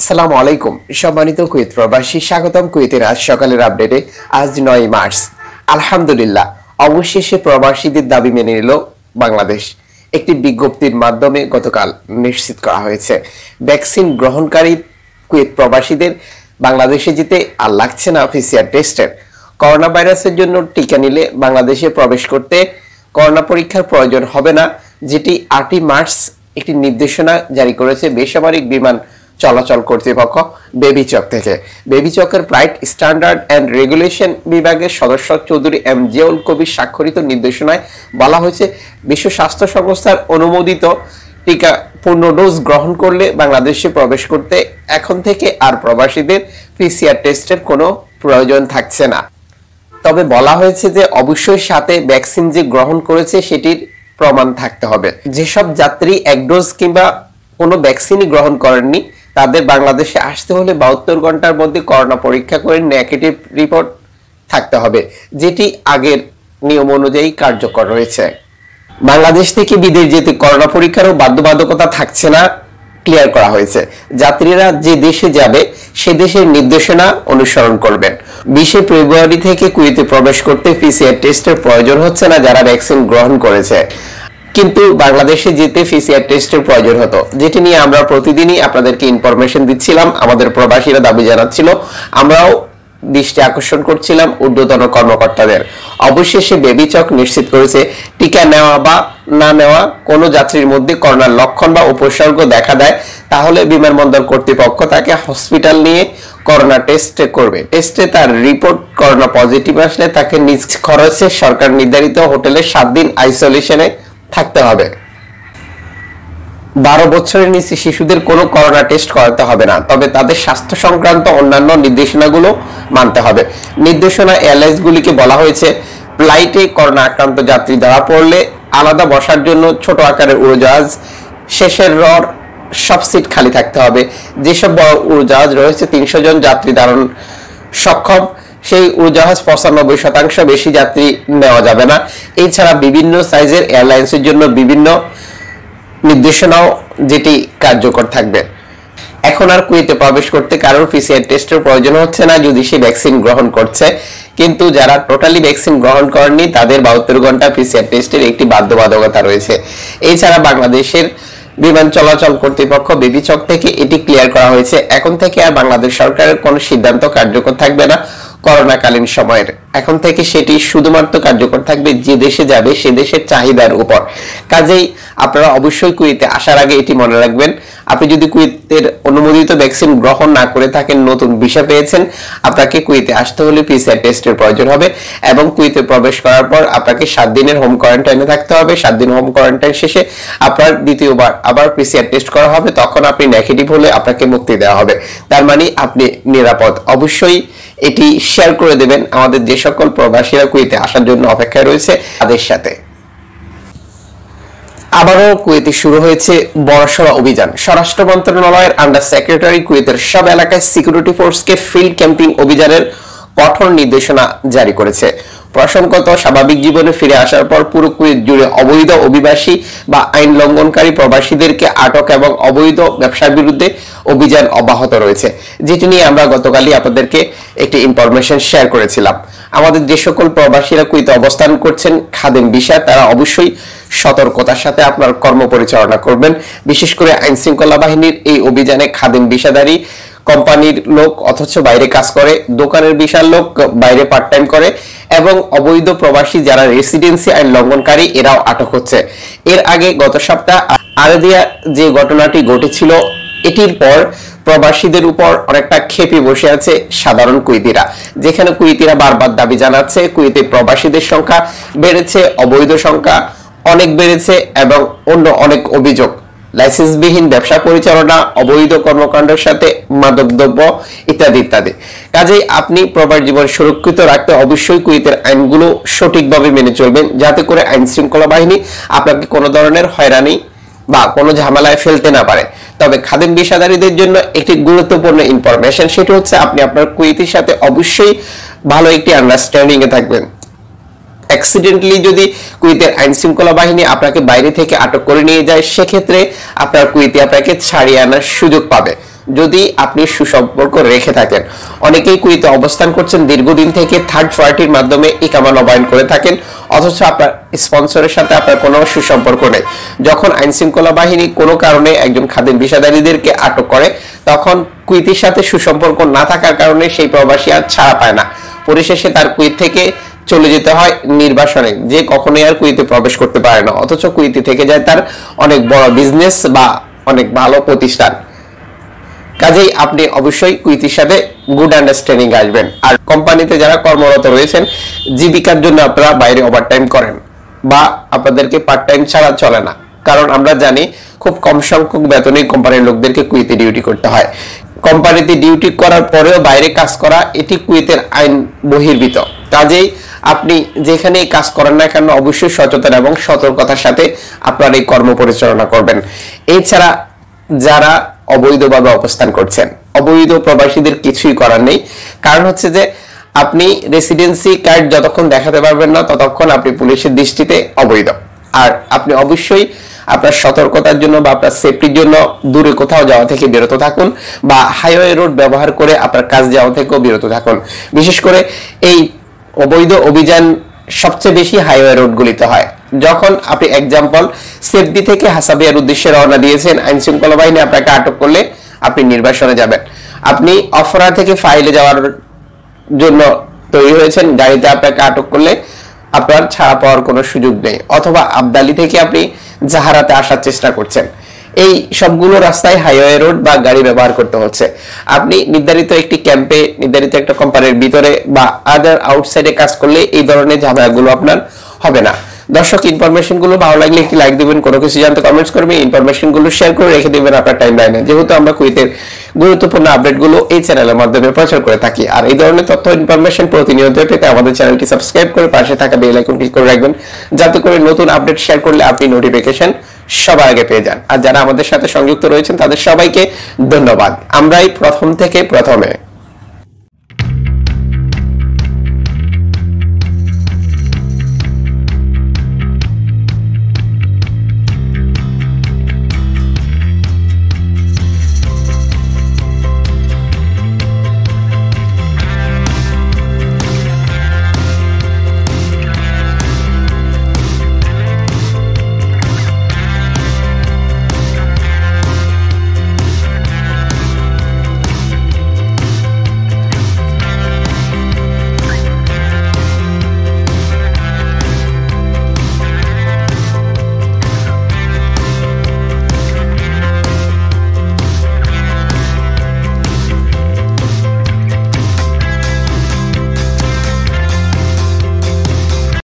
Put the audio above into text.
আসসালামু আলাইকুম। সম্মানিত কুয়েত প্রবাসী, স্বাগতম কুয়েতের আজ সকালের আপডেটে। আজ নয় মার্চ। আলহামদুলিল্লাহ, অবশেষে প্রবাসীদের দাবি মেনে নিল বাংলাদেশ। একটি বিজ্ঞপ্তির মাধ্যমে গতকাল নিশ্চিত করা হয়েছে, ভ্যাকসিন গ্রহণকারী কুয়েত প্রবাসীদের বাংলাদেশে যেতে আর লাগছে না পিসিআর টেস্টের। করোনা ভাইরাসের জন্য টিকা নিলে বাংলাদেশে প্রবেশ করতে করোনা পরীক্ষার প্রয়োজন হবে না, যেটি আটই মার্চ একটি নির্দেশনা জারি করেছে বেসামরিক বিমান চলাচল কর্তৃপক্ষ বেবিচক থেকে। বেবিচকের ফ্লাইট স্ট্যান্ডার্ড অ্যান্ড রেগুলেশন বিভাগের সদস্য চৌধুরী এম জিয়াউল কবির স্বাক্ষরিত নির্দেশনায় বলা হয়েছে, বিশ্ব স্বাস্থ্য সংস্থার অনুমোদিত টিকা পূর্ণ ডোজ গ্রহণ করলে বাংলাদেশে প্রবেশ করতে এখন থেকে আর প্রবাসীদের পিসিআর টেস্টের কোনো প্রয়োজন থাকছে না। তবে বলা হয়েছে যে, অবশ্যই সাথে ভ্যাকসিন যে গ্রহণ করেছে সেটির প্রমাণ থাকতে হবে। যেসব যাত্রী এক ডোজ কিংবা কোনো ভ্যাকসিনই গ্রহণ করেননি তাদের বাংলাদেশে আসতে হলে বাহাত্তর ঘণ্টার মধ্যে করোনা পরীক্ষা করে নেগেটিভ রিপোর্ট থাকতে হবে, যেটি আগের নিয়ম অনুযায়ী কার্যকর রয়েছে। বাংলাদেশ থেকে বিদেশ যেতে করোনা পরীক্ষারও বাধ্যবাধকতা থাকছে না ক্লিয়ার করা হয়েছে। যাত্রীরা যে দেশে যাবে, সে দেশের নির্দেশনা অনুসরণ করবেন বিশে ফেব্রুয়ারি থেকে কুয়েতে প্রবেশ করতে পিসিআর টেস্টের প্রয়োজন হচ্ছে না, যারা ভ্যাকসিন গ্রহণ করেছে। কিন্তু বাংলাদেশে যেতে পিসিআর টেস্টের প্রয়োজন হতো। যেটি নিয়ে আমরা প্রতিদিনই আপনাদেরকে ইনফরমেশন দিচ্ছিলাম, আমাদের প্রবাসীরা দাবি জানাচ্ছিল। আমরাও দৃষ্টি আকর্ষণ করছিলাম ঊর্ধ্বতন কর্মকর্তাদের। অবশেষে বেবিচক নিশ্চিত করেছে, টিকা নেওয়া বা না নেওয়া কোনো যাত্রীর মধ্যে করোনার লক্ষণ বা উপসর্গ দেখা দেয়, তাহলে বিমানবন্দর কর্তৃপক্ষ তাকে হসপিটাল নিয়ে করোনা টেস্ট করবে। টেস্টে তার রিপোর্ট করোনা পজিটিভ আসলে তাকে নিজ খরচে সরকার নির্ধারিত হোটেলে সাত দিন আইসোলেশনে থাকতে হবে। বারো বছরের নিচে শিশুদের কোনো করোনা টেস্ট করাতে হবে না, তবে তাদের স্বাস্থ্য সংক্রান্ত অন্যান্য নির্দেশনাগুলো মানতে হবে। নির্দেশনা এয়ারলাইন্স গুলিকে বলা হয়েছে, ফ্লাইটে করোনা আক্রান্ত যাত্রী ধরা পড়লে আলাদা বসার জন্য ছোট আকারের উড়োজাহাজ, শেষের রর সব সিট খালি থাকতে হবে। যেসব বড় উড়োজাহাজ রয়েছে, তিনশো জন যাত্রী ধারণ সক্ষম। সেই উড়োজাহাজ পঁচানব্বই শতাংশ বেশি যাত্রী নেওয়া যাবে না। এছাড়া বিভিন্ন সাইজের এয়ারলাইন্সের জন্য বিভিন্ন নির্দেশনাও যেটি কার্যকর থাকবে। এখন আর কুয়েতে প্রবেশ করতে কারোর পিসিআর টেস্টের প্রয়োজন হচ্ছে না, যদি সে ভ্যাকসিন গ্রহণ করছে। কিন্তু যারা টোটালি ভ্যাকসিন গ্রহণ করেননি, তাদের বাহাত্তর ঘণ্টা পিসিআর টেস্টের একটি বাধ্যবাধকতা রয়েছে। এছাড়া বাংলাদেশের বিমান চলাচল কর্তৃপক্ষ বিবিচক থেকে এটি ক্লিয়ার করা হয়েছে। এখন থেকে আর বাংলাদেশ সরকারের কোনো সিদ্ধান্ত কার্যকর থাকবে না। করোনাকালীন সময়ের এখন থেকে সেটি শুধুমাত্র কার্যকর থাকবে যে দেশে যাবে সে দেশের চাহিদার উপর। কাজেই আপনারা অবশ্যই কুয়েতে আসার আগে এটি মনে রাখবেন। আপনি যদি কুয়েতের অনুমোদিত ভ্যাকসিন গ্রহণ না করে থাকেন, নতুন ভিসা পেয়েছেন, আপনাকে কুয়েতে আসতে হলে পিসিআর টেস্টের প্রয়োজন হবে এবং কুয়েতে প্রবেশ করার পর আপনাকে সাত দিনের হোম কোয়ারেন্টাইনে থাকতে হবে। সাত দিন হোম কোয়ারেন্টাইন শেষে আপনার দ্বিতীয়বার আবার পিসিআর টেস্ট করা হবে। তখন আপনি নেগেটিভ হলে আপনাকে মুক্তি দেওয়া হবে। তার মানে আপনি নিরাপদ। অবশ্যই এটি শেয়ার করে দেবেন। আমাদের যে সকল প্রবাসীরা কুয়েতে আসার জন্য অপেক্ষায় রয়েছে তাদের সাথে। আবারও কুয়েতে শুরু হয়েছে বড়সড় অভিযান। স্বরাষ্ট্র মন্ত্রণালয়ের আন্ডার সেক্রেটারি কুয়েতের সব এলাকায় সিকিউরিটি ফোর্সকে ফিল্ড ক্যাম্পিং অভিযানের কঠোর নির্দেশনা জারি করেছে। প্রসঙ্গত, স্বাভাবিক জীবনে ফিরে আসার পর পুরো কুয়েত জুড়ে অবৈধ অভিবাসী বা আইন লঙ্ঘনকারী প্রবাসীদেরকে আটক এবং অবৈধ ব্যবসার বিরুদ্ধে অভিযান অব্যাহত রয়েছে। যেটি নিয়ে আমরা গতকালই আপনাদেরকে একটি ইনফরমেশন শেয়ার করেছিলাম। আমাদের যে সকল প্রবাসীরা কুইতে অবস্থান করছেন, খাদেম বিষয় তারা অবশ্যই সতর্কতার সাথে আপনার কর্ম পরিচালনা করবেন। বিশেষ করে আইন শৃঙ্খলা বাহিনীর এই অভিযানে খাদেম বিষাদারী কোম্পানির লোক অথচ বাইরে কাজ করে, দোকানের বিশাল লোক বাইরে পার্ট টাইম করে, এবং অবৈধ প্রবাসী যারা রেসিডেন্সি আইন লঙ্ঘনকারী, এরাও আটক হচ্ছে। এর আগে গত সপ্তাহ আরেদিয়া যে ঘটনাটি ঘটেছিল, এটির পর প্রবাসীদের উপর অনেকটা খেপে বসে আছে সাধারণ কুইতিরা। যেখানে কুইতিরা বারবার দাবি জানাচ্ছে কুইতে প্রবাসীদের সংখ্যা বেড়েছে, অবৈধ সংখ্যা অনেক বেড়েছে, এবং অন্য অনেক অভিযোগ লাইসেন্সবিহীন ব্যবসা পরিচালনা, অবৈধ কর্মকাণ্ডের সাথে মাদকদ্রব্য ইত্যাদি ইত্যাদি। কাজেই আপনি প্রবাস জীবন সুরক্ষিত রাখতে অবশ্যই কুইতের আইনগুলো সঠিকভাবে মেনে চলবেন, যাতে করে আইন শৃঙ্খলা বাহিনী আপনাকে কোনো ধরনের হয়রানি বা কোনো ঝামেলায় ফেলতে না পারে। তবে খাদেম বিষাদারীদের জন্য একটি গুরুত্বপূর্ণ ইনফরমেশন সেটি হচ্ছে আপনি আপনার কুইতির সাথে অবশ্যই ভালো একটি আন্ডারস্ট্যান্ডিংয়ে থাকবেন। অ্যাক্সিডেন্টলি যদি কুইতের আইন শৃঙ্খলা বাহিনী আপনাকে বাইরে থেকে আটক করে নিয়ে যায়, সেক্ষেত্রে আপনার কুইতে আপনাকে ছাড়িয়ে আনার সুযোগ পাবে। যদি আপনি সুসম্পর্ক রেখে থাকেন। অনেকেই কুইতে অবস্থান করছেন, দীর্ঘদিন থেকে থার্ড পার্টির মাধ্যমে ইকামা নবায়ন করে থাকেন, অথচ আপনার স্পন্সরের সাথে আপনার কোনো সুসম্পর্ক নেই। যখন আইন শৃঙ্খলা বাহিনী কোনো কারণে একজন খাদ্য বিষাদারীদেরকে আটক করে, তখন কুইতির সাথে সুসম্পর্ক না থাকার কারণে সেই প্রবাসী আর ছাড়া পায় না। পরিশেষে তার কুইত থেকে চলে যেতে হয় নির্বাসনে, যে কখনোই আর কুইতে প্রবেশ করতে পারে না। অথচ কুইতে থেকে যায় তার অনেক বড় বিজনেস বা অনেক ভালো প্রতিষ্ঠান। কাজেই আপনি অবশ্যই কুইতির সাথে গুড আন্ডারস্ট্যান্ডিং আসবেন। আর কোম্পানিতে যারা কর্মরত রয়েছেন, জীবিকার জন্য আপনারা বাইরে ওভারটাইম করেন বা আপনাদেরকে পার্ট টাইম ছাড়া চলে না। কারণ আমরা জানি খুব কম সংখ্যক বেতনে কোম্পানির লোকদেরকে কুইতে ডিউটি করতে হয়। কোম্পানিতে ডিউটি করার পরেও বাইরে কাজ করা, এটি কুইতের আইন বহির্ভূত। কাজেই আপনি যেখানে কাজ করেন না কেন, অবশ্যই সচেতন এবং সতর্কতার সাথে আপনার এই কর্ম পরিচালনা করবেন। এছাড়া যারা অবৈধভাবে অবস্থান করছেন, অবৈধ প্রবাসীদের কিছুই করার নেই। কারণ হচ্ছে যে, আপনি রেসিডেন্সি কার্ড যতক্ষণ দেখাতে পারবেন না, ততক্ষণ আপনি পুলিশের দৃষ্টিতে অবৈধ। আর আপনি অবশ্যই আপনার সতর্কতার জন্য বা আপনার সেফটির জন্য দূরে কোথাও যাওয়া থেকে বিরত থাকুন বা হাইওয়ে রোড ব্যবহার করে আপনার কাজ যাওয়া থেকেও বিরত থাকুন। বিশেষ করে এই অবৈধ অভিযান সবচেয়ে বেশি হাইওয়ে রোডগুলিতে হয়। যখন আপনি এক্সাম্পল সেফডি থেকে হাসাবিয়ার উদ্দেশ্যে রওনা দিয়েছেন, আইন শৃঙ্খলা বাহিনী আপনাকে আটক করলে আপনি নির্বাসনে যাবেন। আপনি অফরা থেকে ফাইলে যাওয়ার জন্য তৈরি হয়েছেন, গাড়িতে আপনাকে আটক করলে আপনার ছাড়া পাওয়ার কোনো সুযোগ নেই। অথবা আবদালি থেকে আপনি জাহারাতে আসার চেষ্টা করছেন। এই সবগুলো রাস্তায় হাইওয়ে রোড বা গাড়ি ব্যবহার করতে হচ্ছে। আপনি নির্ধারিত একটি ক্যাম্পে নির্ধারিত একটা কোম্পানির ভিতরে বা আদার আউটসাইডে কাজ করলে এই ধরনের ঝামেলাগুলো আপনার হবে না। দর্শক ইনফরমেশনগুলো ভালো লাগলে একটি লাইক দিবেন, কোনো কিছু জানতে কমেন্টস করবেন ইনফরমেশনগুলো শেয়ার করে রেখে দিবেন আপনার টাইম লাইনে যেহেতু আমরা কুইতের গুরুত্বপূর্ণ আপডেটগুলো এই চ্যানেলের মাধ্যমে প্রচার করে থাকি। আর এই ধরনের তথ্য ইনফরমেশন প্রতিনিয়ত পেতে আমাদের চ্যানেলটি সাবস্ক্রাইব করে পাশে থাকা বেল আইকন ক্লিক করে রাখবেন, যাতে করে নতুন আপডেট শেয়ার করলে আপনি নোটিফিকেশন সবার আগে পেয়ে যান। আর যারা আমাদের সাথে সংযুক্ত রয়েছেন, তাদের সবাইকে ধন্যবাদ। আমরাই প্রথম থেকে প্রথমে।